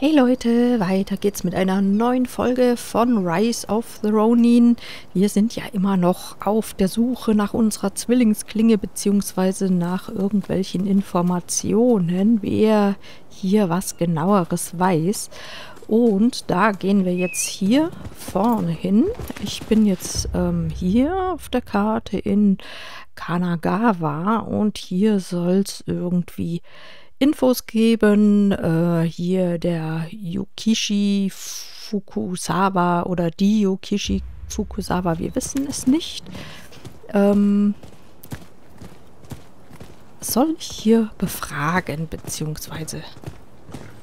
Hey Leute, weiter geht's mit einer neuen Folge von Rise of the Ronin. Wir sind ja immer noch auf der Suche nach unserer Zwillingsklinge beziehungsweise nach irgendwelchen Informationen, wer hier was genaueres weiß. Und da gehen wir jetzt hier vorne hin. Ich bin jetzt ähm, hier auf der Karte in Kanagawa und hier soll es irgendwie Infos geben. Äh, hier der Yukishi Fukusawa oder die Yukishi Fukusawa, wir wissen es nicht. Ähm, soll ich hier befragen, beziehungsweise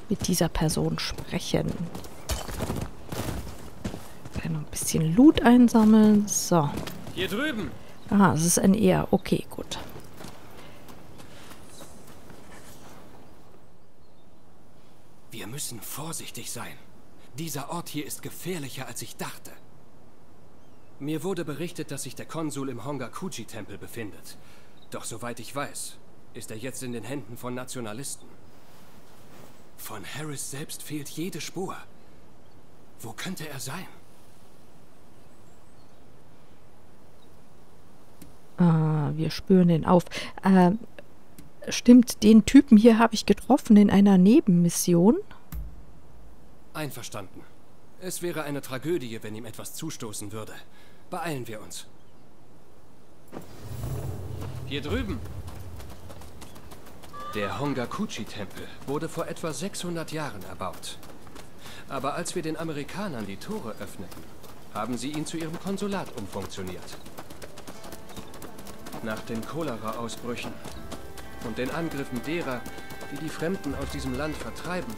mit dieser Person sprechen? Noch ein bisschen Loot einsammeln. So. Hier drüben. Ah, es ist ein Er. Okay, gut. Wir müssen vorsichtig sein. Dieser Ort hier ist gefährlicher, als ich dachte. Mir wurde berichtet, dass sich der Konsul im Hongakuji-Tempel befindet. Doch soweit ich weiß, ist er jetzt in den Händen von Nationalisten. Von Harris selbst fehlt jede Spur. Wo könnte er sein? Ah, wir spüren den auf. Äh, stimmt, den Typen hier habe ich getroffen in einer Nebenmission. Einverstanden. Es wäre eine Tragödie, wenn ihm etwas zustoßen würde. Beeilen wir uns. Hier drüben. Der Hongakuchi-Tempel wurde vor etwa 600 Jahren erbaut. Aber als wir den Amerikanern die Tore öffneten, haben sie ihn zu ihrem Konsulat umfunktioniert. Nach den Cholera-Ausbrüchen und den Angriffen derer, die die Fremden aus diesem Land vertreiben,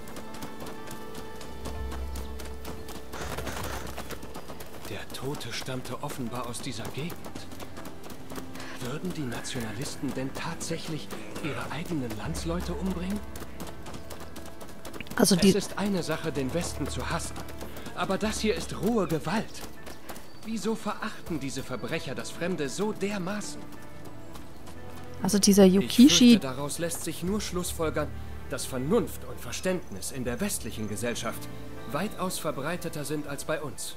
Tote stammte offenbar aus dieser Gegend. Würden die Nationalisten denn tatsächlich ihre eigenen Landsleute umbringen? Also die es ist eine Sache, den Westen zu hassen. Aber das hier ist rohe Gewalt. Wieso verachten diese Verbrecher das Fremde so dermaßen? Also dieser Ich Yukishi, fürchte, daraus lässt sich nur schlussfolgern, dass Vernunft und Verständnis in der westlichen Gesellschaft weitaus verbreiteter sind als bei uns.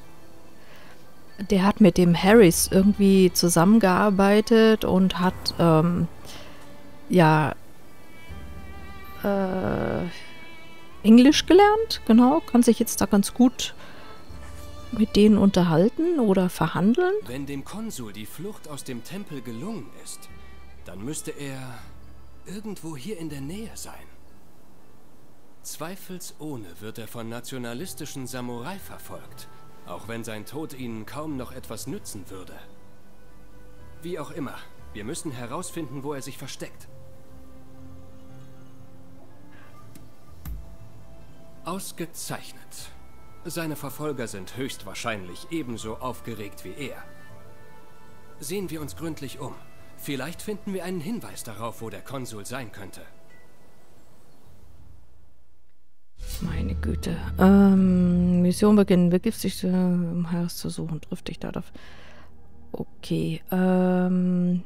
Der hat mit dem Harris irgendwie zusammengearbeitet und hat ähm, ja äh, Englisch gelernt, genau, kann sich jetzt da ganz gut mit denen unterhalten oder verhandeln. Wenn dem Konsul die Flucht aus dem Tempel gelungen ist, dann müsste er irgendwo hier in der Nähe sein. Zweifelsohne wird er von nationalistischen Samurai verfolgt, auch wenn sein Tod ihnen kaum noch etwas nützen würde. Wie auch immer, wir müssen herausfinden, wo er sich versteckt. Ausgezeichnet. Seine Verfolger sind höchstwahrscheinlich ebenso aufgeregt wie er. Sehen wir uns gründlich um. Vielleicht finden wir einen Hinweis darauf, wo der Konsul sein könnte. Meine Güte. Ähm, Mission beginnen. Begib dich, äh, um Harris zu suchen. Triff dich darauf. Okay. Ähm.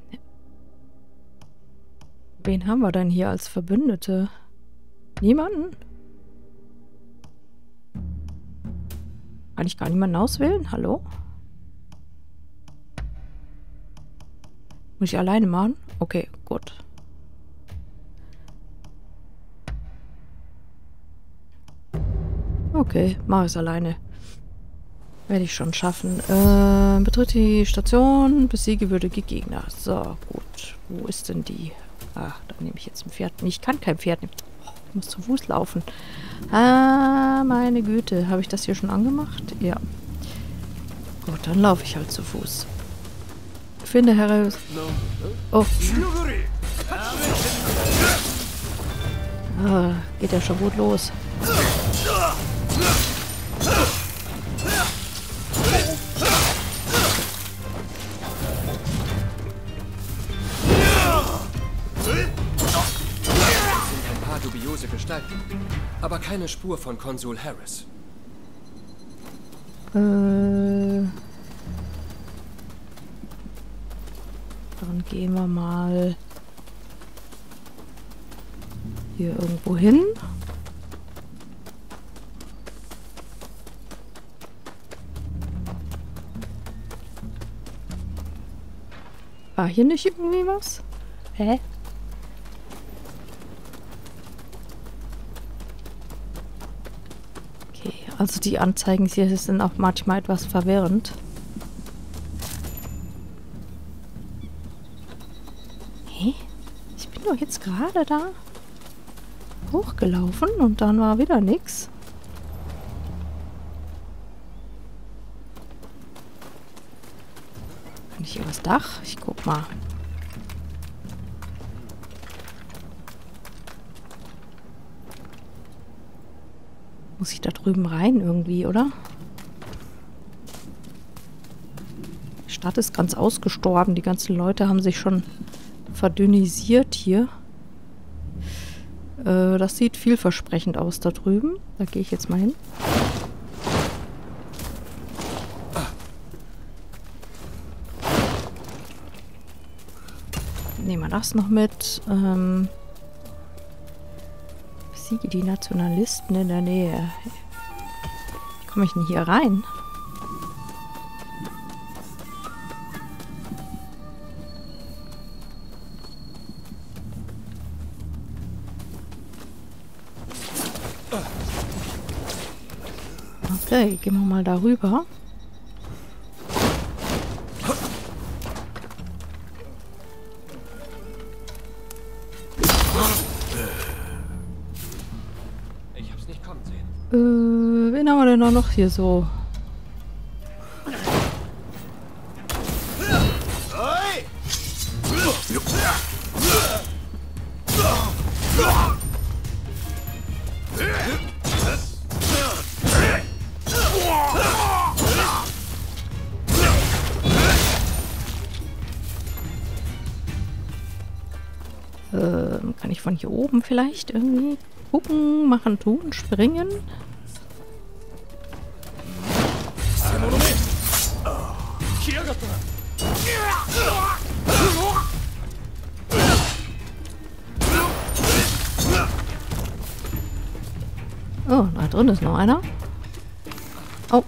Wen haben wir denn hier als Verbündete? Niemanden? Kann ich gar niemanden auswählen? Hallo? Muss ich alleine machen? Okay, gut. Okay, mach es alleine. Werde ich schon schaffen. Äh, betritt die Station, besiege würdige Gegner. So, gut. Wo ist denn die? Ach, dann nehme ich jetzt ein Pferd. Ich kann kein Pferd nehmen. Oh, ich muss zu Fuß laufen. Ah, meine Güte. Habe ich das hier schon angemacht? Ja. Gut, dann laufe ich halt zu Fuß. Finde heraus. Oh. Ah, geht ja schon gut los. Dubiose Gestalten, aber keine Spur von Konsul Harris. Äh, dann gehen wir mal hier irgendwo hin. War hier nicht irgendwie was? Hä? Okay, also die Anzeigen hier sind auch manchmal etwas verwirrend. Hä? Ich bin doch jetzt gerade da hochgelaufen und dann war wieder nichts. Kann ich hier das Dach? Ich guck mal. Muss ich da drüben rein irgendwie, oder? Die Stadt ist ganz ausgestorben. Die ganzen Leute haben sich schon verdünnisiert hier. Äh, das sieht vielversprechend aus da drüben. Da gehe ich jetzt mal hin. Das noch mit. Ähm, besiege die Nationalisten in der Nähe. Wie komme ich denn hier rein? Okay, gehen wir mal darüber. Da noch hier so? Ähm, kann ich von hier oben vielleicht irgendwie gucken, machen, tun, springen? Drin ist noch einer. Oh.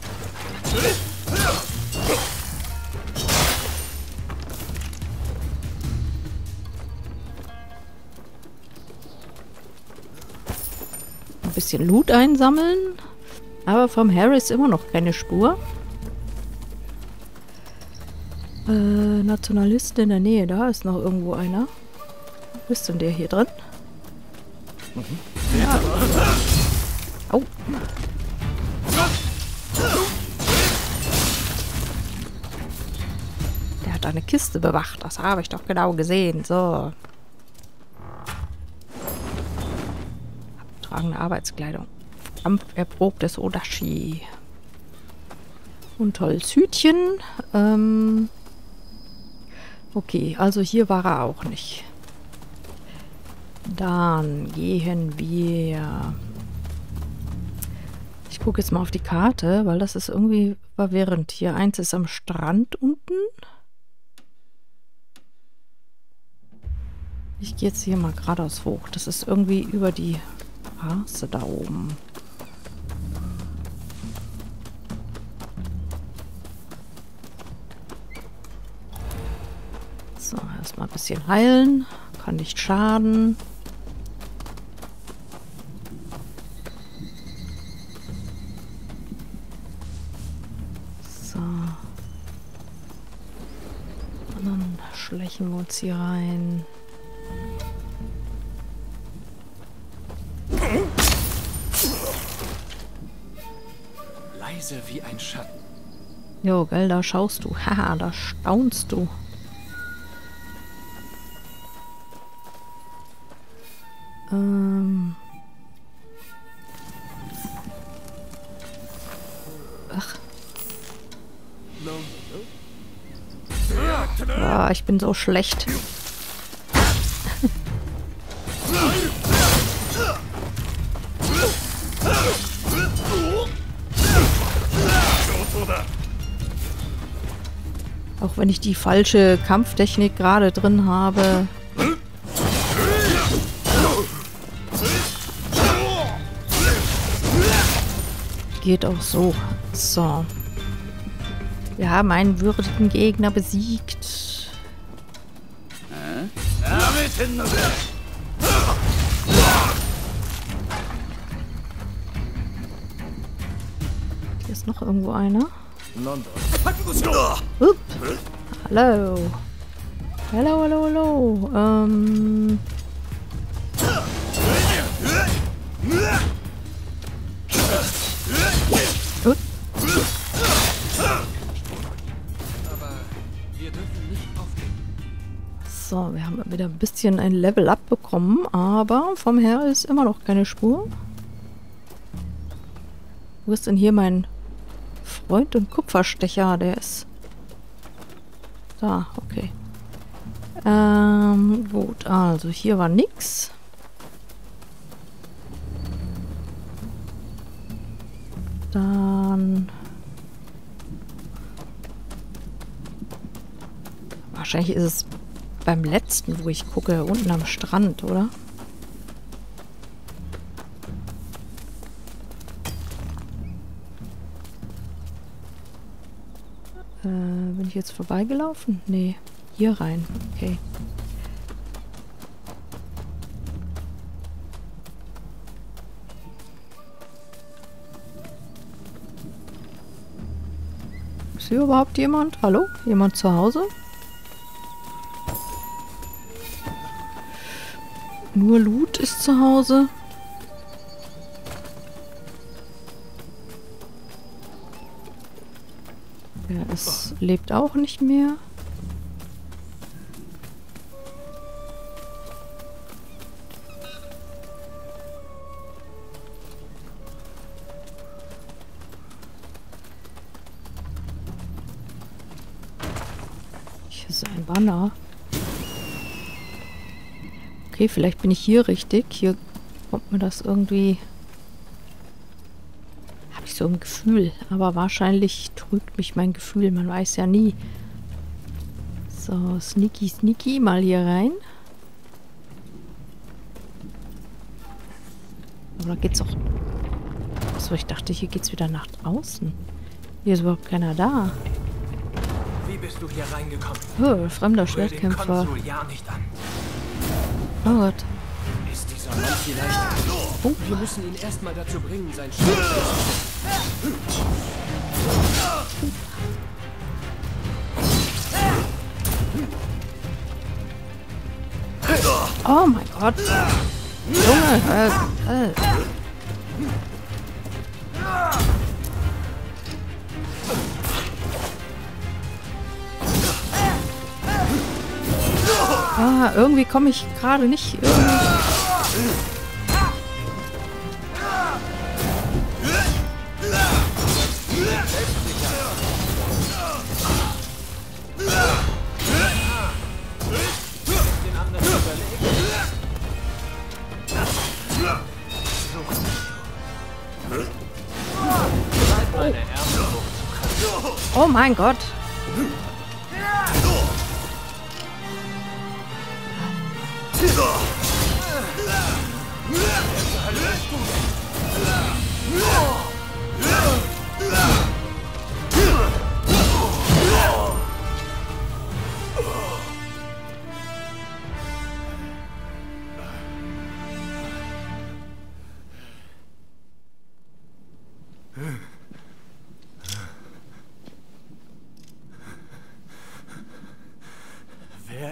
Ein bisschen Loot einsammeln. Aber vom Harris immer noch keine Spur. Äh, Nationalist in der Nähe. Da ist noch irgendwo einer. Wo ist denn der hier drin? Ja. Oh. Der hat eine Kiste bewacht. Das habe ich doch genau gesehen. So. Abgetragene Arbeitskleidung. Kampferprobtes Odashi. Und Holzhütchen. Ähm okay, also hier war er auch nicht. Dann gehen wir... Gucke jetzt mal auf die Karte, weil das ist irgendwie verwirrend. Hier eins ist am Strand unten. Ich gehe jetzt hier mal geradeaus hoch. Das ist irgendwie über die Straße da oben. So, erstmal ein bisschen heilen. Kann nicht schaden. Schleichen wir uns hier rein. Leise wie ein Schatten. Jo, gell, da schaust du. Haha, da staunst du. Ähm. Ach. Ah, ich bin so schlecht. Auch wenn ich die falsche Kampftechnik gerade drin habe. Geht auch so. So. Wir haben einen würdigen Gegner besiegt. Hier ist noch irgendwo einer. Upp. Hallo. Hallo, hallo, hallo. Ähm. Wieder ein bisschen ein Level up bekommen, aber vom Herr ist immer noch keine Spur. Wo ist denn hier mein Freund und Kupferstecher? Der ist... Da, okay. Ähm, gut, also hier war nix. Dann... Wahrscheinlich ist es beim letzten, wo ich gucke, unten am Strand, oder? Äh, bin ich jetzt vorbeigelaufen? Nee. Hier rein. Okay. Ist hier überhaupt jemand? Hallo? Jemand zu Hause? Nur Loot ist zu Hause. Ja, es lebt auch nicht mehr. Okay, vielleicht bin ich hier richtig. Hier kommt mir das irgendwie... Habe ich so ein Gefühl. Aber wahrscheinlich trügt mich mein Gefühl. Man weiß ja nie. So, sneaky, sneaky. Mal hier rein. Oder geht's auch... Achso, ich dachte, hier geht's wieder nach draußen. Hier ist überhaupt keiner da. Wie bist du hier reingekommen? Oh, fremder Schwertkämpfer. Konsul ja nicht an. Oh Gott. Ist dieser Mann vielleicht... Oh. Wir müssen ihn erstmal dazu bringen, sein loszulassen. Oh mein Gott. Junge, äh, äh. Ah, irgendwie komme ich gerade nicht. Irgendwie. Oh mein Gott.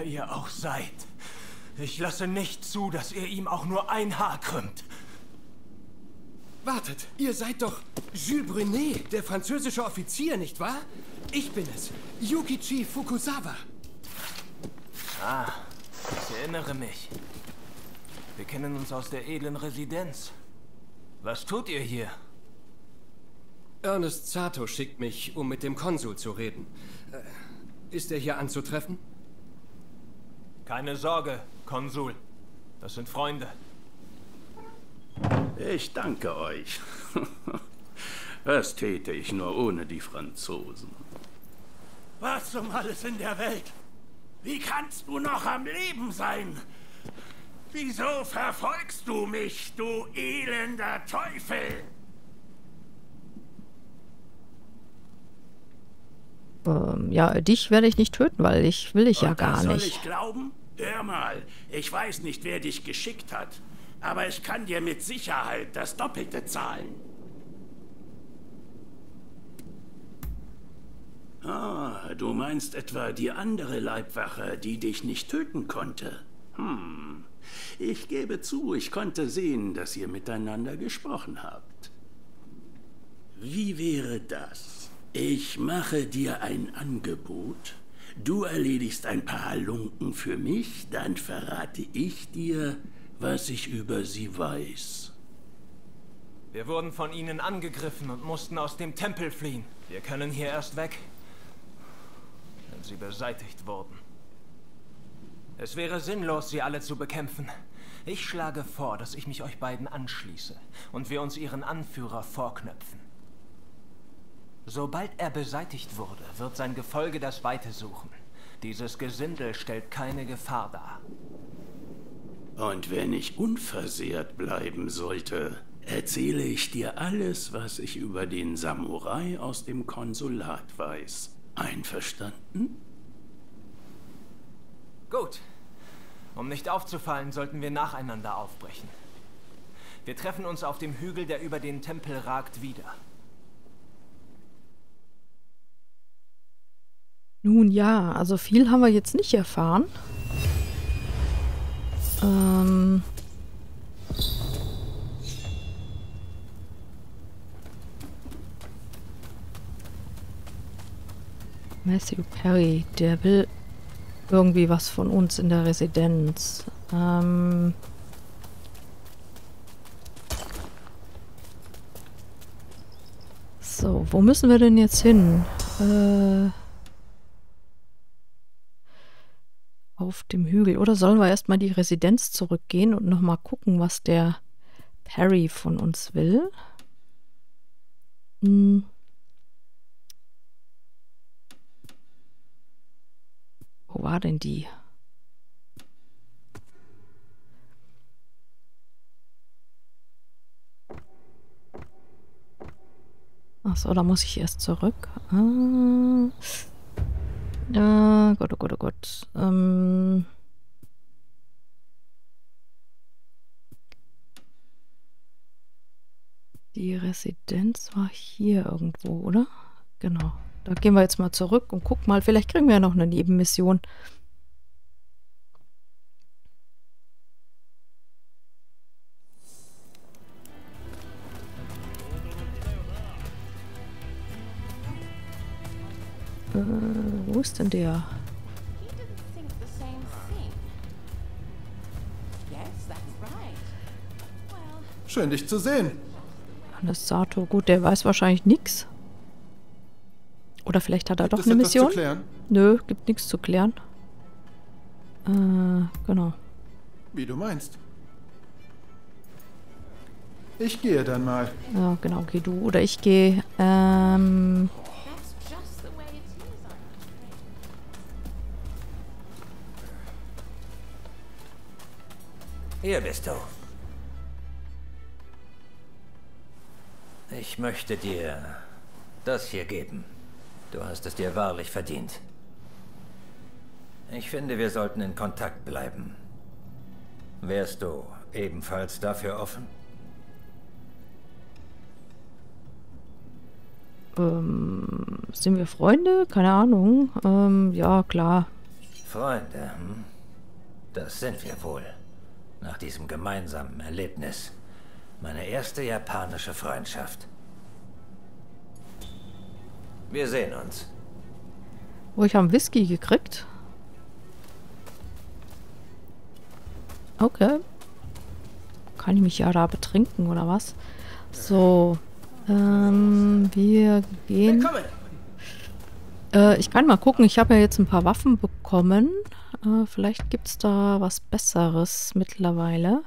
Ihr auch seid, ich lasse nicht zu, dass ihr ihm auch nur ein Haar krümmt. Wartet, ihr seid doch Jules Brunet, der französische Offizier, nicht wahr? Ich bin es, Yukichi Fukusawa. Ah, ich erinnere mich. Wir kennen uns aus der edlen Residenz. Was tut ihr hier? Ernest Sato schickt mich, um mit dem Konsul zu reden. Äh, Ist er hier anzutreffen? Keine Sorge, Konsul. Das sind Freunde. Ich danke euch. Was täte ich nur ohne die Franzosen? Was um alles in der Welt? Wie kannst du noch am Leben sein? Wieso verfolgst du mich, du elender Teufel? Ähm, ja, dich werde ich nicht töten, weil ich will ich ja Und gar das soll nicht. ich glauben? Hör mal, ich weiß nicht, wer dich geschickt hat, aber ich kann dir mit Sicherheit das Doppelte zahlen. Ah, du meinst etwa die andere Leibwache, die dich nicht töten konnte? Hm. Ich gebe zu, ich konnte sehen, dass ihr miteinander gesprochen habt. Wie wäre das? Ich mache dir ein Angebot. Du erledigst ein paar Halunken für mich, dann verrate ich dir, was ich über sie weiß. Wir wurden von ihnen angegriffen und mussten aus dem Tempel fliehen. Wir können hier erst weg, wenn sie beseitigt wurden. Es wäre sinnlos, sie alle zu bekämpfen. Ich schlage vor, dass ich mich euch beiden anschließe und wir uns ihren Anführer vorknöpfen. Sobald er beseitigt wurde, wird sein Gefolge das Weite suchen. Dieses Gesindel stellt keine Gefahr dar. Und wenn ich unversehrt bleiben sollte, erzähle ich dir alles, was ich über den Samurai aus dem Konsulat weiß. Einverstanden? Gut. Um nicht aufzufallen, sollten wir nacheinander aufbrechen. Wir treffen uns auf dem Hügel, der über den Tempel ragt, wieder. Nun ja, also viel haben wir jetzt nicht erfahren. Ähm... Matthew Perry, der will irgendwie was von uns in der Residenz. Ähm... So, wo müssen wir denn jetzt hin? Äh... auf dem Hügel. Oder sollen wir erstmal die Residenz zurückgehen und nochmal gucken, was der Perry von uns will? Hm. Wo war denn die? Achso, da muss ich erst zurück. Ah. Äh, Gott, oh Gott, oh Gott. Ähm. Die Residenz war hier irgendwo, oder? Genau. Da gehen wir jetzt mal zurück und gucken mal. Vielleicht kriegen wir ja noch eine Nebenmission. Äh, wo ist denn der? Schön, dich zu sehen. Hannes Sato, gut, der weiß wahrscheinlich nichts. Oder vielleicht hat er Gibt doch eine Mission? Nö, gibt nichts zu klären. Äh, genau. Wie du meinst. Ich gehe dann mal. Ja, genau, geh du oder ich gehe. Ähm, Hier bist du. Ich möchte dir das hier geben. Du hast es dir wahrlich verdient. Ich finde, wir sollten in Kontakt bleiben. Wärst du ebenfalls dafür offen? ähm, sind wir Freunde? Keine Ahnung. Ähm, ja, klar. Freunde, hm? Das sind wir wohl. Nach diesem gemeinsamen Erlebnis. Meine erste japanische Freundschaft. Wir sehen uns. Oh, ich habe Whisky gekriegt. Okay. Kann ich mich ja da betrinken oder was? So. Ähm, wir gehen. Äh, ich kann mal gucken. Ich habe ja jetzt ein paar Waffen bekommen. Äh, vielleicht gibt es da was Besseres mittlerweile.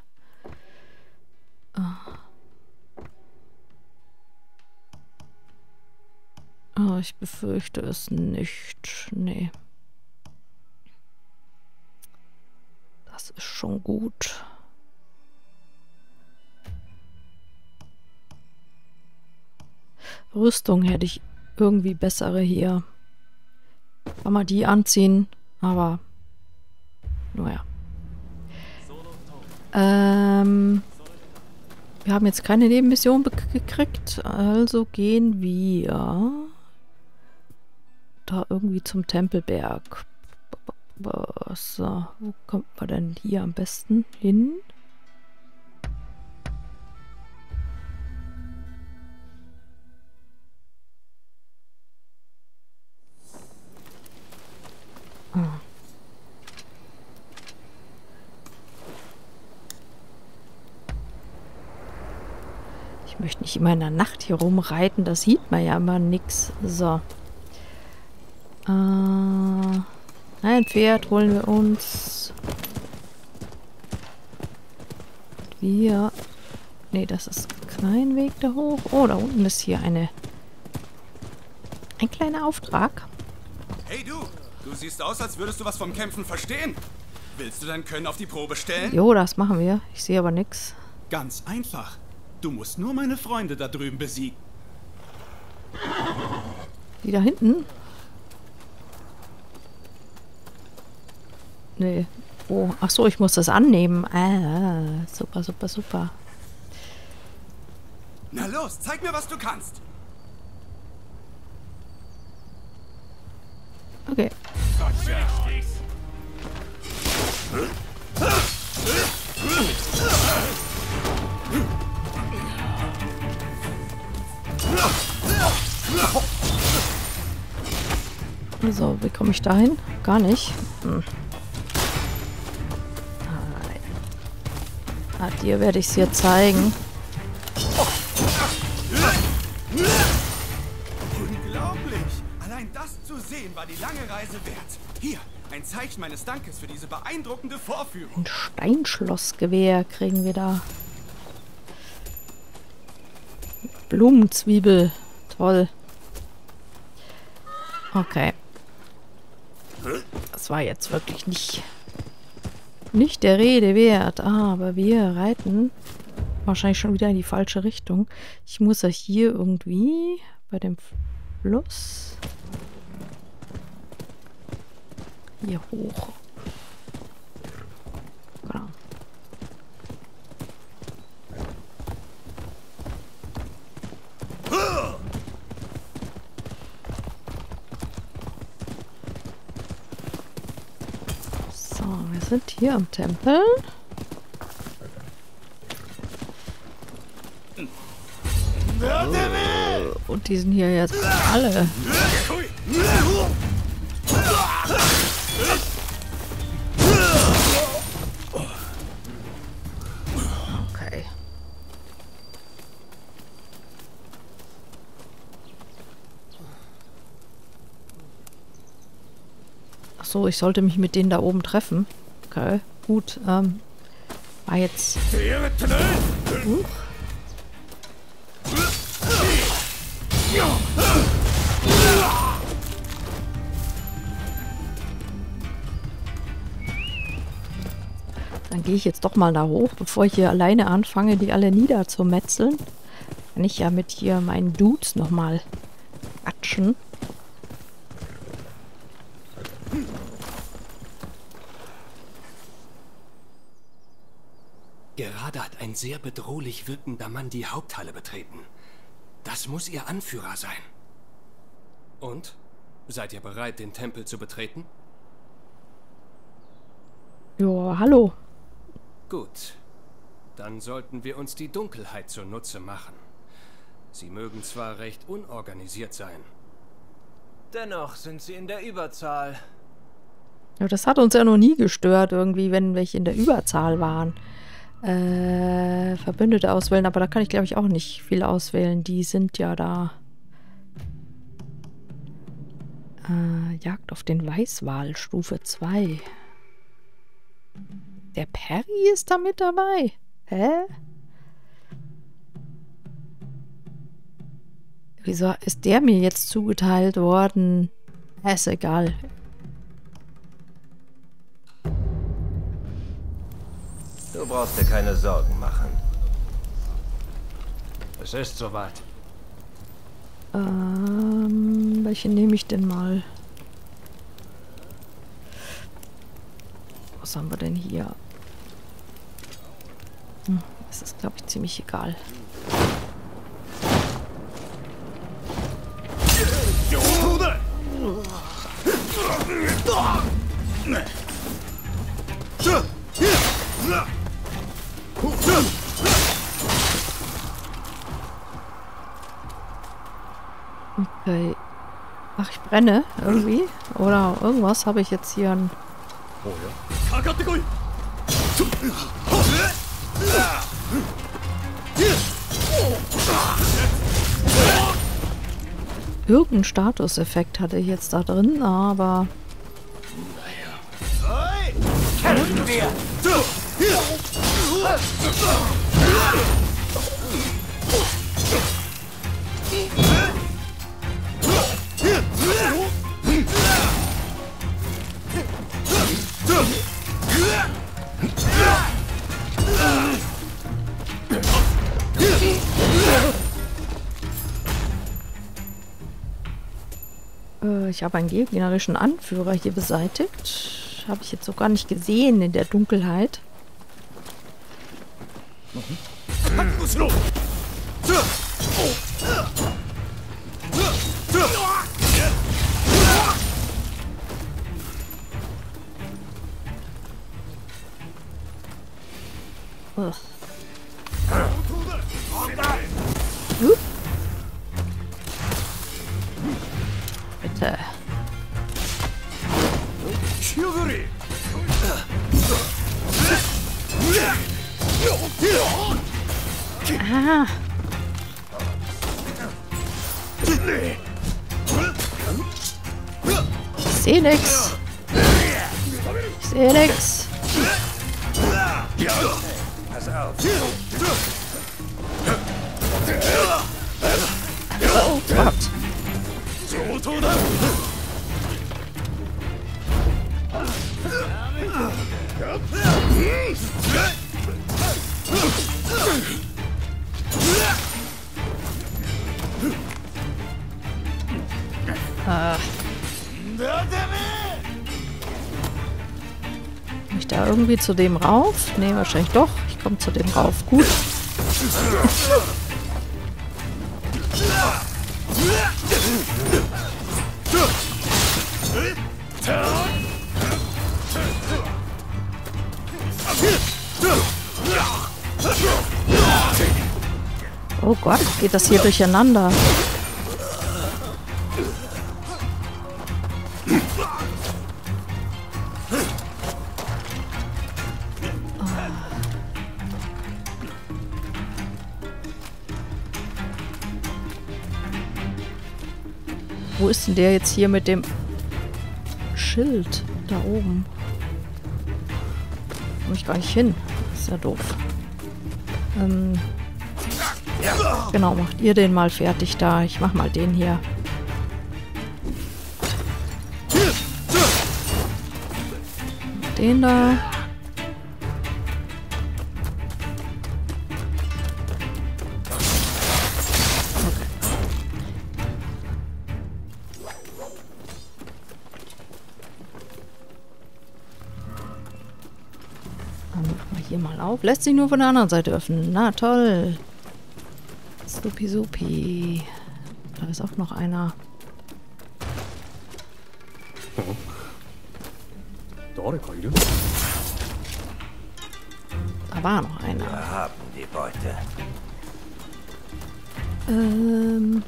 Ah, ich befürchte es nicht. Nee. Das ist schon gut. Rüstung hätte ich irgendwie bessere hier. Kann man die anziehen, aber Naja. Ähm, wir haben jetzt keine Nebenmission gekriegt, also gehen wir da irgendwie zum Tempelberg. So, wo kommt man denn hier am besten hin? Immer in der Nacht hier rumreiten, das sieht man ja immer nix. So. Äh, ein Pferd holen wir uns. Wir... Ne, das ist kein Weg da hoch. Oh, da unten ist hier eine... Ein kleiner Auftrag. Hey du, du siehst aus, als würdest du was vom Kämpfen verstehen. Willst du dein Können auf die Probe stellen? Jo, das machen wir. Ich sehe aber nichts. Ganz einfach. Du musst nur meine Freunde da drüben besiegen. Die da hinten? Nee. Oh, ach so, ich muss das annehmen. Ah, super, super, super. Na los, zeig mir, was du kannst. Okay. So, wie komme ich dahin? Gar nicht. Hm. Ah, dir werde ich es hier zeigen. Unglaublich! Allein das zu sehen war die lange Reise wert. Hier, ein Zeichen meines Dankes für diese beeindruckende Vorführung. Ein Steinschlossgewehr kriegen wir da. Blumenzwiebel. Toll. Okay. Das war jetzt wirklich nicht, nicht der Rede wert. Aber wir reiten wahrscheinlich schon wieder in die falsche Richtung. Ich muss ja hier irgendwie bei dem Fluss hier hoch. Genau. So, wir sind hier am Tempel. Und die sind hier jetzt alle. Okay. Ach so, ich sollte mich mit denen da oben treffen. Okay, gut. Ähm, war jetzt... Huch. Dann gehe ich jetzt doch mal da hoch, bevor ich hier alleine anfange, die alle niederzumetzeln. Kann ich ja mit hier meinen Dudes nochmal quatschen. Gerade hat ein sehr bedrohlich wirkender Mann die Haupthalle betreten. Das muss Ihr Anführer sein. Und? Seid ihr bereit, den Tempel zu betreten? Ja, hallo. Gut. Dann sollten wir uns die Dunkelheit zunutze machen. Sie mögen zwar recht unorganisiert sein. Dennoch sind sie in der Überzahl. Ja, das hat uns ja noch nie gestört, irgendwie, wenn welche in der Überzahl waren. Äh, Verbündete auswählen, aber da kann ich, glaube ich, auch nicht viel auswählen. Die sind ja da. Äh, Jagd auf den Weißwal, Stufe 2. Der Perry ist da mit dabei. Hä? Wieso ist der mir jetzt zugeteilt worden? Ist egal. Du brauchst dir keine Sorgen machen. Es ist soweit. Ähm, welche nehme ich denn mal? Was haben wir denn hier? Hm, das ist, glaube ich, ziemlich egal. Brenne irgendwie. Oder irgendwas habe ich jetzt hier ein... Irgendein Statuseffekt hatte ich jetzt da drin, aber... Kämpfen wir! Ich habe einen gegnerischen Anführer hier beseitigt. Habe ich jetzt so gar nicht gesehen in der Dunkelheit. Ugh. Irgendwie zu dem rauf? Nee, wahrscheinlich doch. Ich komme zu dem rauf. Gut. Oh Gott, geht das hier durcheinander? Wo ist denn der jetzt hier mit dem Schild da oben? Komm ich gar nicht hin. Ist ja doof. Ähm, genau, macht ihr den mal fertig da. Ich mach mal den hier. Den da. Auf. Lässt sich nur von der anderen Seite öffnen. Na toll. Supi supi. Da ist auch noch einer. Da war noch einer. Wir haben die Beute. Ähm.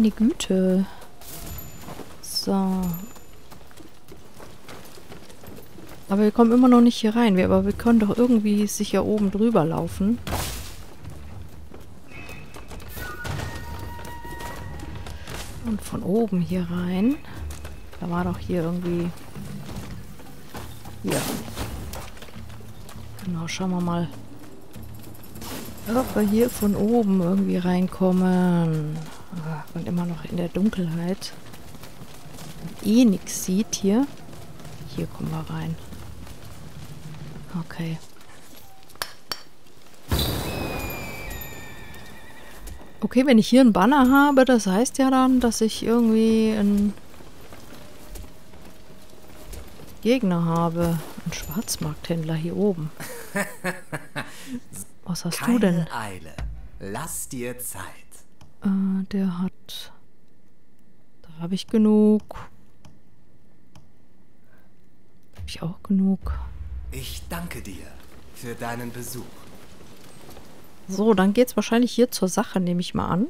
Meine Güte. So. Aber wir kommen immer noch nicht hier rein. Wir, aber wir können doch irgendwie sicher oben drüber laufen. Von oben hier rein. Da war doch hier irgendwie... Hier. Genau, schauen wir mal. ob wir hier von oben irgendwie reinkommen. Ah, Und immer noch in der Dunkelheit. Eh nichts sieht hier. Hier kommen wir rein. Okay. Okay, wenn ich hier einen Banner habe, das heißt ja dann, dass ich irgendwie einen Gegner habe. Einen Schwarzmarkthändler hier oben. Was hast du denn? Keine Eile. Lass dir Zeit. Äh, der hat... Da habe ich genug. Habe ich auch genug. Ich danke dir für deinen Besuch. So, dann geht's wahrscheinlich hier zur Sache, nehme ich mal an.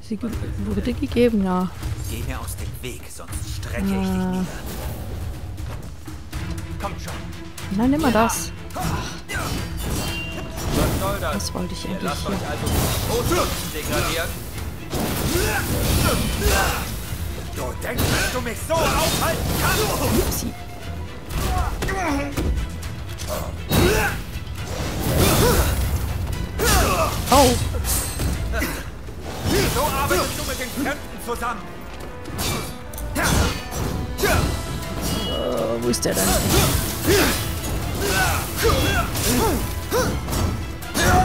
Sie ge wurde gegeben, ja. Geh mir aus dem Weg, sonst strecke ich dich Äh, nieder. Kommt schon. nein, nimm mal das. Was soll das? Das wollte ich endlich lasst euch also degradieren? Du denkst, dass du mich so aufhalten kannst? Upsi. Oh, So arbeitest du mit den Fremden zusammen. äh, wo ist der denn?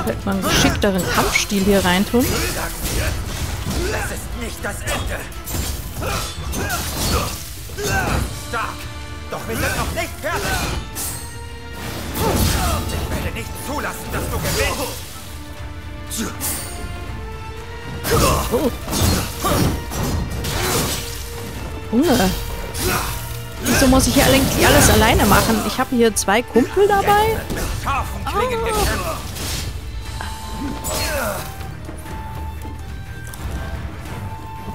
Könnte man einen geschickteren Kampfstil hier reintun? Das ist nicht das Ende. Stark. Doch wir sind noch nicht fertig. Ich werde nicht zulassen, dass du gewinnst. Junge. Wieso muss ich hier eigentlich alles alleine machen? Ich habe hier zwei Kumpel dabei.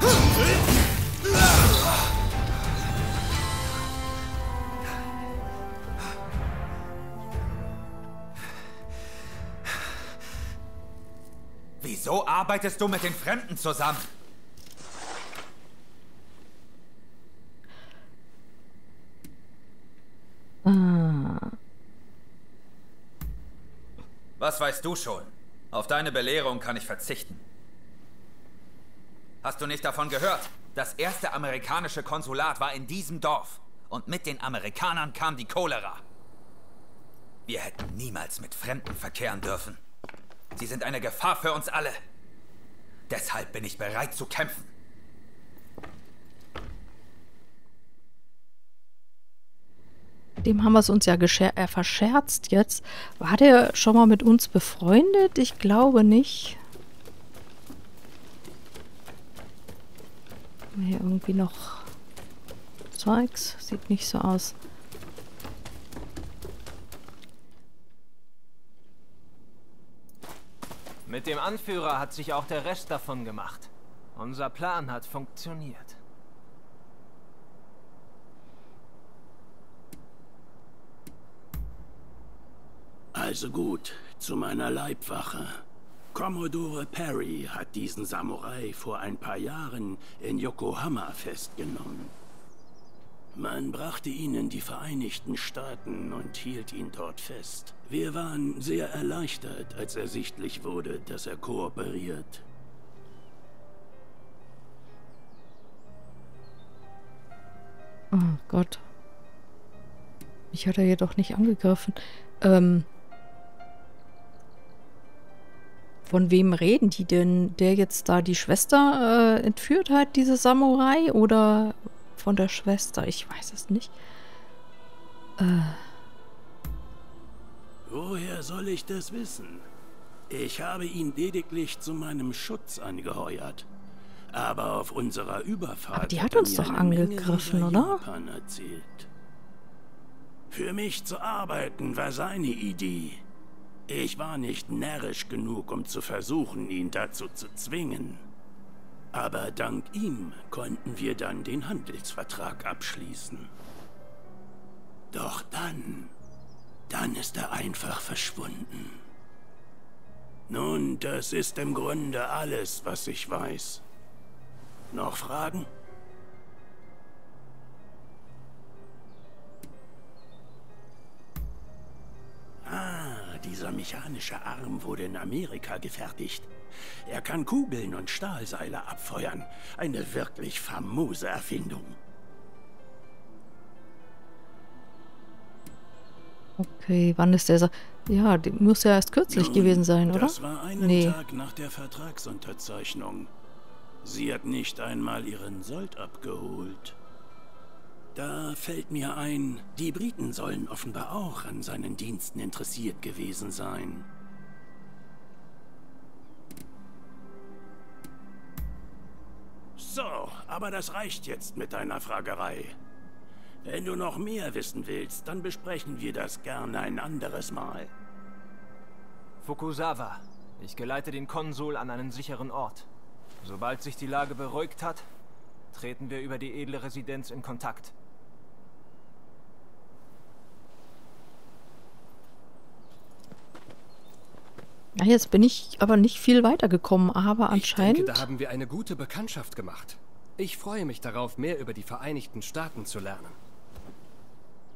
Mit Wieso arbeitest du mit den Fremden zusammen? Was weißt du schon? Auf deine Belehrung kann ich verzichten. Hast du nicht davon gehört? Das erste amerikanische Konsulat war in diesem Dorf. Und mit den Amerikanern kam die Cholera. Wir hätten niemals mit Fremden verkehren dürfen. Sie sind eine Gefahr für uns alle. Deshalb bin ich bereit zu kämpfen. Dem haben wir es uns ja äh, verscherzt jetzt. War der schon mal mit uns befreundet? Ich glaube nicht. Hier irgendwie noch Zeugs. Sieht nicht so aus. Mit dem Anführer hat sich auch der Rest davon gemacht. Unser Plan hat funktioniert. Also gut, zu meiner Leibwache. Commodore Perry hat diesen Samurai vor ein paar Jahren in Yokohama festgenommen. Man brachte ihn in die Vereinigten Staaten und hielt ihn dort fest. Wir waren sehr erleichtert, als ersichtlich wurde, dass er kooperiert. Oh Gott. Mich hat er jedoch nicht angegriffen. Ähm. Von wem reden die denn? Der jetzt da die Schwester äh, entführt hat, diese Samurai? Oder von der Schwester? Ich weiß es nicht. Woher soll ich das wissen? Ich habe ihn lediglich zu meinem Schutz angeheuert. Aber auf unserer Überfahrt Aber die er hat uns doch angegriffen, oder? Für mich zu arbeiten war seine Idee. Ich war nicht närrisch genug, um zu versuchen, ihn dazu zu zwingen. Aber dank ihm konnten wir dann den Handelsvertrag abschließen. Doch dann, dann ist er einfach verschwunden. Nun, das ist im Grunde alles, was ich weiß. Noch Fragen? Ah, dieser mechanische Arm wurde in Amerika gefertigt. Er kann Kugeln und Stahlseile abfeuern. Eine wirklich famose Erfindung. Okay, wann ist der... Sa ja, die muss ja erst kürzlich Nun, gewesen sein, oder? Das war einen nee. Tag nach der Vertragsunterzeichnung. Sie hat nicht einmal ihren Sold abgeholt. Da fällt mir ein, die Briten sollen offenbar auch an seinen Diensten interessiert gewesen sein. So, aber das reicht jetzt mit deiner Fragerei. Wenn du noch mehr wissen willst, dann besprechen wir das gerne ein anderes Mal. Fukuzawa. Ich geleite den Konsul an einen sicheren Ort. Sobald sich die Lage beruhigt hat, treten wir über die edle Residenz in Kontakt. Jetzt bin ich aber nicht viel weitergekommen, aber anscheinend... Ich denke, da haben wir eine gute Bekanntschaft gemacht. Ich freue mich darauf, mehr über die Vereinigten Staaten zu lernen.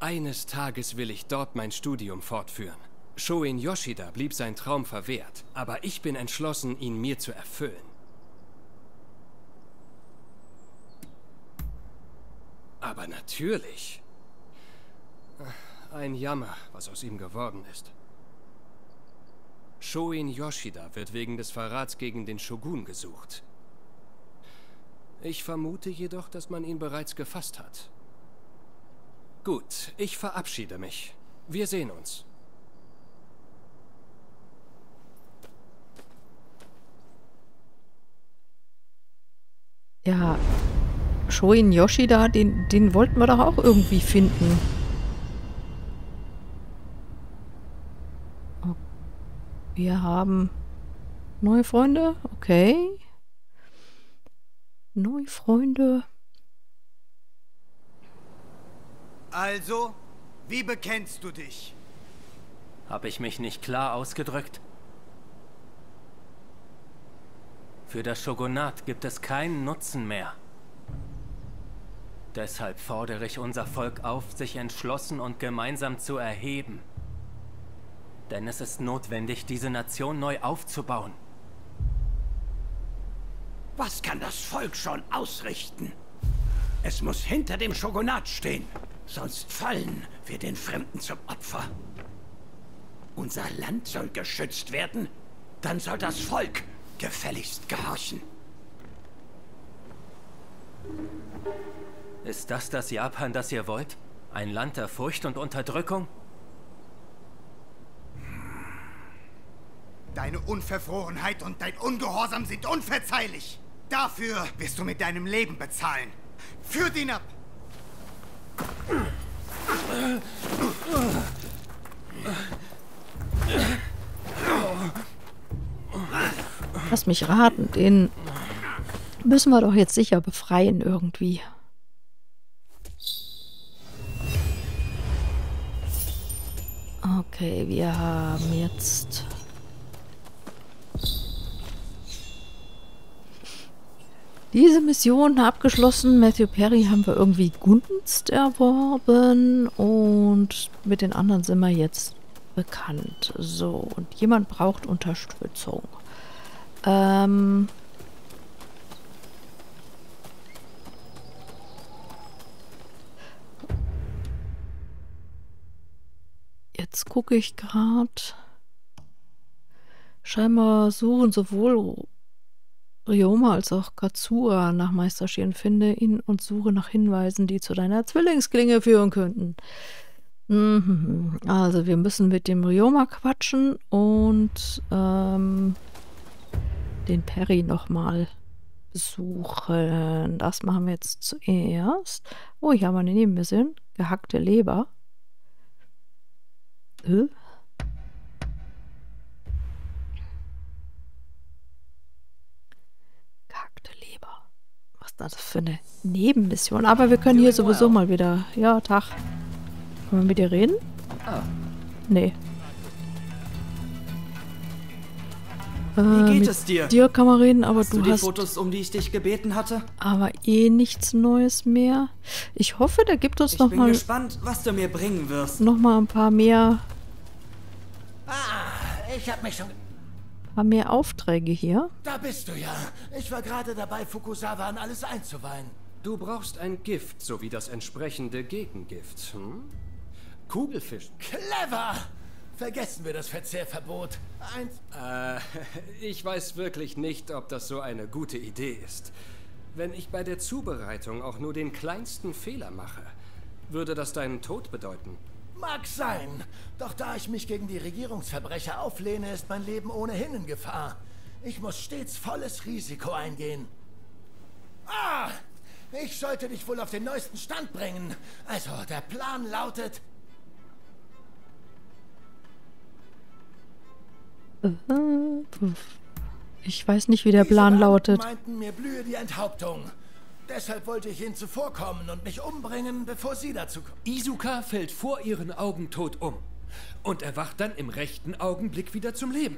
Eines Tages will ich dort mein Studium fortführen. Shoin Yoshida blieb sein Traum verwehrt, aber ich bin entschlossen, ihn mir zu erfüllen. Aber natürlich. Ein Jammer, was aus ihm geworden ist. Shoin Yoshida wird wegen des Verrats gegen den Shogun gesucht. Ich vermute jedoch, dass man ihn bereits gefasst hat. Gut, ich verabschiede mich. Wir sehen uns. Ja, Shoin Yoshida, den, den wollten wir doch auch irgendwie finden. Wir haben neue Freunde, okay. Neue Freunde. Also, wie bekennst du dich? Habe ich mich nicht klar ausgedrückt? Für das Shogunat gibt es keinen Nutzen mehr. Deshalb fordere ich unser Volk auf, sich entschlossen und gemeinsam zu erheben. Denn es ist notwendig, diese Nation neu aufzubauen. Was kann das Volk schon ausrichten? Es muss hinter dem Shogunat stehen, sonst fallen wir den Fremden zum Opfer. Unser Land soll geschützt werden, dann soll das Volk gefälligst gehorchen. Ist das das Japan, das ihr wollt? Ein Land der Furcht und Unterdrückung? Deine Unverfrorenheit und dein Ungehorsam sind unverzeihlich. Dafür wirst du mit deinem Leben bezahlen. Führt ihn ab! Lass mich raten, den müssen wir doch jetzt sicher befreien irgendwie. Okay, wir haben jetzt... Diese Mission abgeschlossen. Matthew Perry haben wir irgendwie Gunst erworben. Und mit den anderen sind wir jetzt bekannt. So, und jemand braucht Unterstützung. Ähm... Jetzt gucke ich gerade. Scheinbar suchen sowohl Ryoma als auch Katsura nach Meisterscheren. Finde ihn und suche nach Hinweisen, die zu deiner Zwillingsklinge führen könnten. Mhm. Also wir müssen mit dem Ryoma quatschen und ähm, den Perry nochmal besuchen. Das machen wir jetzt zuerst. Oh, hier haben wir eine Nebenmission. Gehackte Leber. Äh? Das für eine Nebenmission? Aber wir können hier sowieso mal wieder... Ja, Tag. Können wir mit dir reden? Ah. Nee. Wie Äh, geht es dir? Dir kann man reden, aber Hast du, du die hast Fotos, um die ich dich gebeten hatte? aber eh nichts Neues mehr. Ich hoffe, der gibt uns Ich noch bin mal gespannt, was du mir bringen wirst. noch mal ein paar mehr Ich hab mich schon... Haben mehr Aufträge hier. Da bist du ja. Ich war gerade dabei, Fukusawa an alles einzuweihen. Du brauchst ein Gift sowie das entsprechende Gegengift. Hm? Kugelfisch. Clever! Vergessen wir das Verzehrverbot. Eins. Äh, ich weiß wirklich nicht, ob das so eine gute Idee ist. Wenn ich bei der Zubereitung auch nur den kleinsten Fehler mache, würde das deinen Tod bedeuten. Mag sein. Doch da ich mich gegen die Regierungsverbrecher auflehne, ist mein Leben ohnehin in Gefahr. Ich muss stets volles Risiko eingehen. Ah! Ich sollte dich wohl auf den neuesten Stand bringen. Also, der Plan lautet... Ich weiß nicht, wie der Plan lautet. meinten, mir blühe die Enthauptung. Deshalb wollte ich ihnen zuvorkommen und mich umbringen, bevor sie dazu kommen. Isuka fällt vor ihren Augen tot um. Und erwacht dann im rechten Augenblick wieder zum Leben.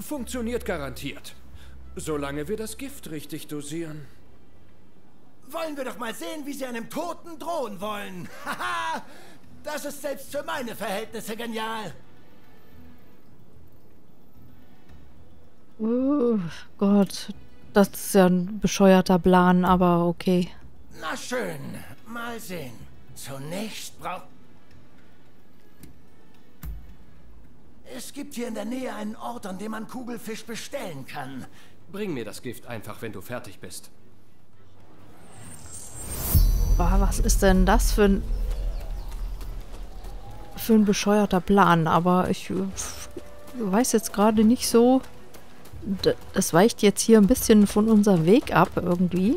Funktioniert garantiert. Solange wir das Gift richtig dosieren. Wollen wir doch mal sehen, wie sie einem Toten drohen wollen. Haha! das ist selbst für meine Verhältnisse genial. Oh Gott, das ist ja ein bescheuerter Plan, aber okay. Na schön, mal sehen. Zunächst braucht... Es gibt hier in der Nähe einen Ort, an dem man Kugelfisch bestellen kann. Bring mir das Gift einfach, wenn du fertig bist. Boah, was ist denn das für ein für ein bescheuerter Plan? Aber ich weiß jetzt gerade nicht so. Es weicht jetzt hier ein bisschen von unserem Weg ab irgendwie.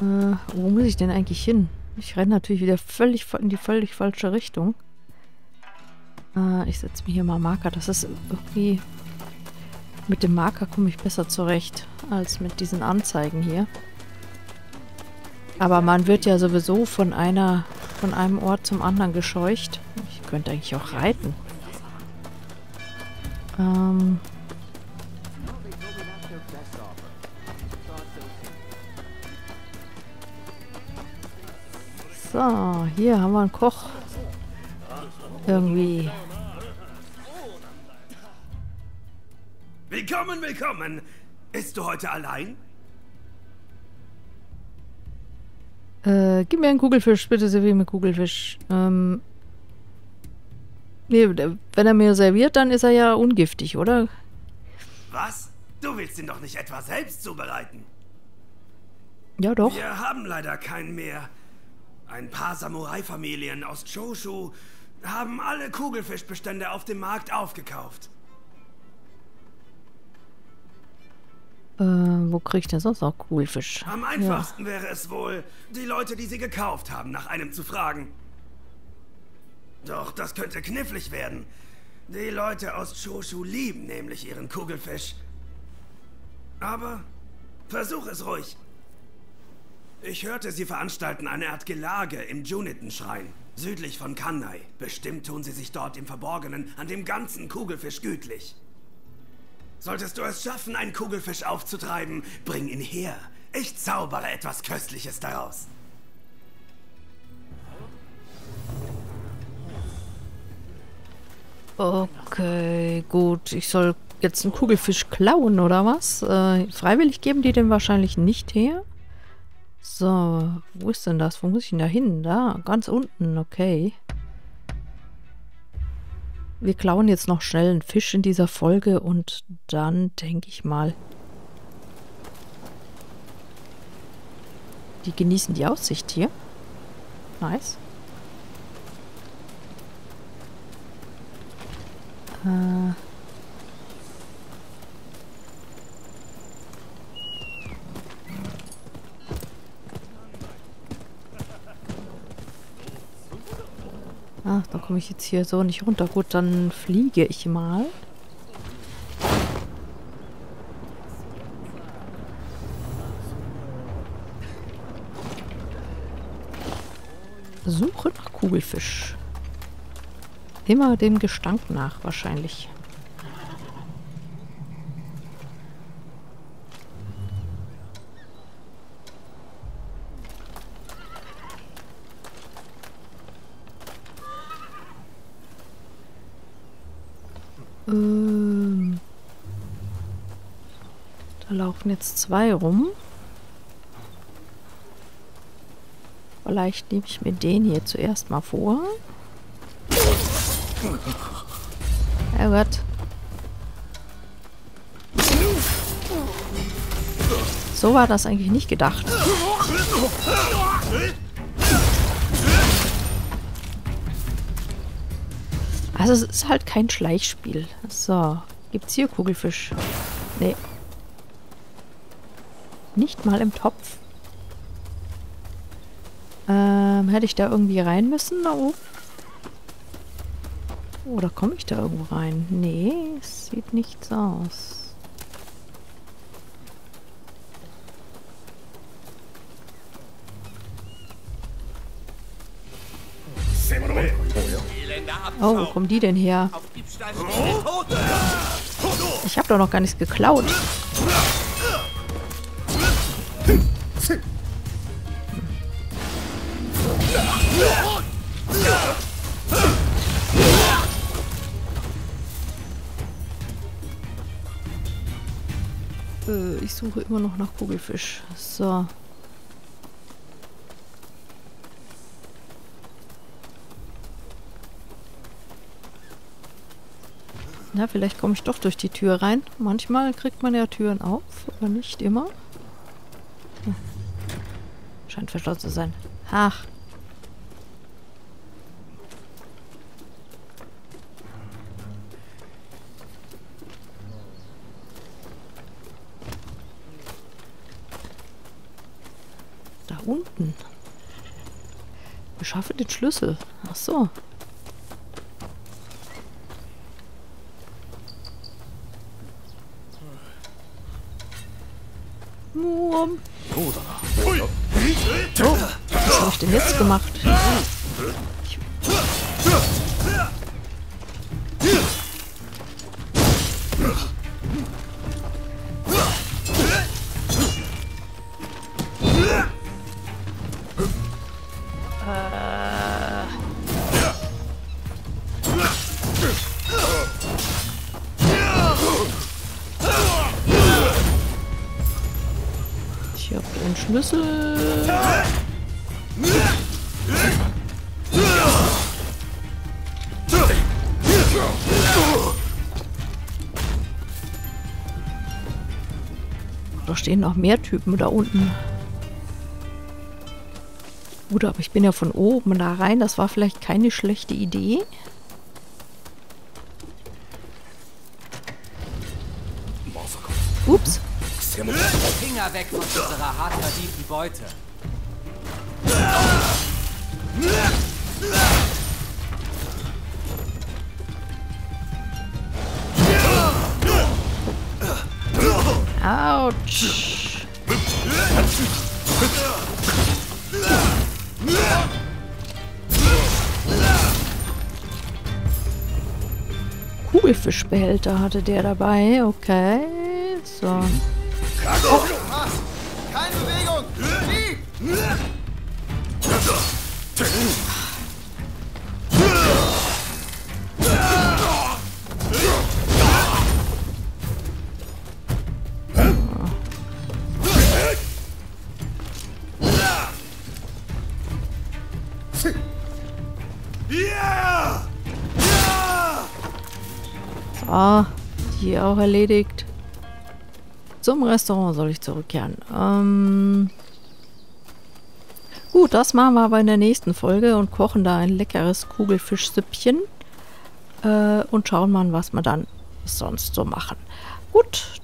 Äh, wo muss ich denn eigentlich hin? Ich renne natürlich wieder völlig in die völlig falsche Richtung. Äh, ich setze mir hier mal Marker. Das ist irgendwie... Mit dem Marker komme ich besser zurecht als mit diesen Anzeigen hier. Aber man wird ja sowieso von einer, von einem Ort zum anderen gescheucht. Ich könnte eigentlich auch reiten. Ähm. So, hier haben wir einen Koch. Irgendwie. Willkommen, willkommen. Ist du heute allein? Äh, gib mir einen Kugelfisch, bitte servier mir Kugelfisch. Ähm. Nee, wenn er mir serviert, dann ist er ja ungiftig, oder? Was? Du willst ihn doch nicht etwa selbst zubereiten? Ja, doch. Wir haben leider keinen mehr. Ein paar Samurai-Familien aus Choshu haben alle Kugelfischbestände auf dem Markt aufgekauft. Äh, wo krieg ich denn sonst noch Kugelfisch? Am einfachsten ja. wäre es wohl, die Leute, die sie gekauft haben, nach einem zu fragen. Doch das könnte knifflig werden. Die Leute aus Choshu lieben nämlich ihren Kugelfisch. Aber versuch es ruhig. Ich hörte, sie veranstalten eine Art Gelage im Juniten-Schrein, südlich von Kanai. Bestimmt tun sie sich dort im Verborgenen an dem ganzen Kugelfisch gütlich. Solltest du es schaffen, einen Kugelfisch aufzutreiben, bring ihn her. Ich zaubere etwas Köstliches daraus. Okay, gut. Ich soll jetzt einen Kugelfisch klauen, oder was? Äh, freiwillig geben die den wahrscheinlich nicht her. So, wo ist denn das? Wo muss ich denn da hin? Da, ganz unten, okay. Wir klauen jetzt noch schnell einen Fisch in dieser Folge und dann denke ich mal, die genießen die Aussicht hier. Nice. Ach, dann komme ich jetzt hier so nicht runter. Gut, dann fliege ich mal. Suche nach Kugelfisch. Immer dem Gestank nach wahrscheinlich. Ähm, da laufen jetzt zwei rum. Vielleicht nehme ich mir den hier zuerst mal vor. Oh Gott. So war das eigentlich nicht gedacht. Also es ist halt kein Schleichspiel. So, gibt's hier Kugelfisch? Nee. Nicht mal im Topf. Ähm, hätte ich da irgendwie rein müssen? Da oben? Oder komme ich da irgendwo rein? Nee, es sieht nichts aus. Oh, wo kommen die denn her? Ich habe doch noch gar nichts geklaut. Suche immer noch nach Kugelfisch. So. Na, vielleicht komme ich doch durch die Tür rein. Manchmal kriegt man ja Türen auf, aber nicht immer. Hm. Scheint verschlossen zu sein. Ach. Da unten. Beschaffe den Schlüssel. Ach so. Stehen noch mehr Typen da unten. Gut, aber ich bin ja von oben da rein. Das war vielleicht keine schlechte Idee. Ups. Finger weg von unserer hart verdienten Beute. Autsch. Kugelfischbehälter hatte der dabei. Okay. So. Auch erledigt. Zum Restaurant soll ich zurückkehren. Ähm Gut, das machen wir aber in der nächsten Folge und kochen da ein leckeres Kugelfischsüppchen. Äh, und schauen mal, was wir dann sonst so machen. Gut.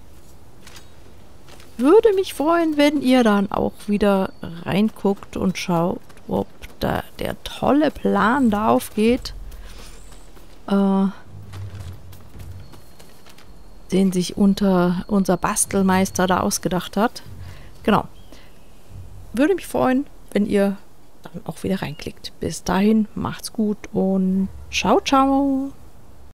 Würde mich freuen, wenn ihr dann auch wieder reinguckt und schaut, ob da der tolle Plan da aufgeht. Äh, den sich unter unser Bastelmeister da ausgedacht hat. Genau. Würde mich freuen, wenn ihr dann auch wieder reinklickt. Bis dahin, macht's gut und ciao, ciao.